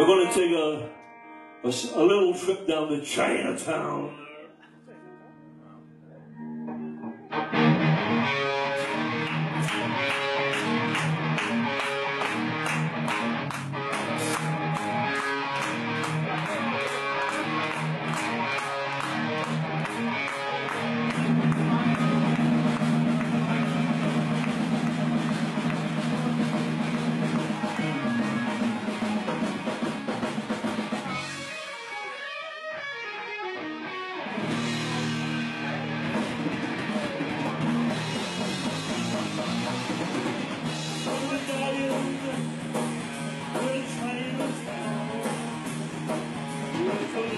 We're going to take a, a, a little trip down to Chinatown.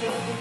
Yeah.